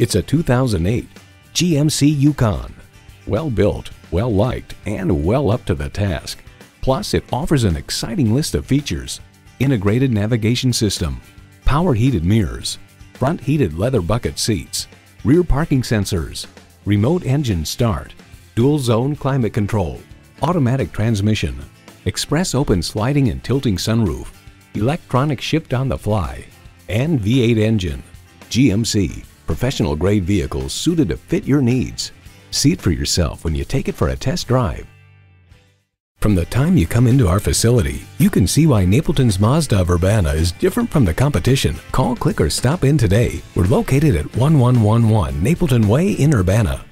It's a 2008 GMC Yukon. Well built, well liked, and well up to the task. Plus, it offers an exciting list of features. Integrated navigation system, power heated mirrors, front heated leather bucket seats, rear parking sensors, remote engine start, dual zone climate control, automatic transmission, express open sliding and tilting sunroof, electronic shift on the fly, and V8 engine. GMC, professional grade vehicles suited to fit your needs. See it for yourself when you take it for a test drive. From the time you come into our facility, you can see why Napleton's Mazda of Urbana is different from the competition. Call, click, or stop in today. We're located at 1111 Napleton Way in Urbana.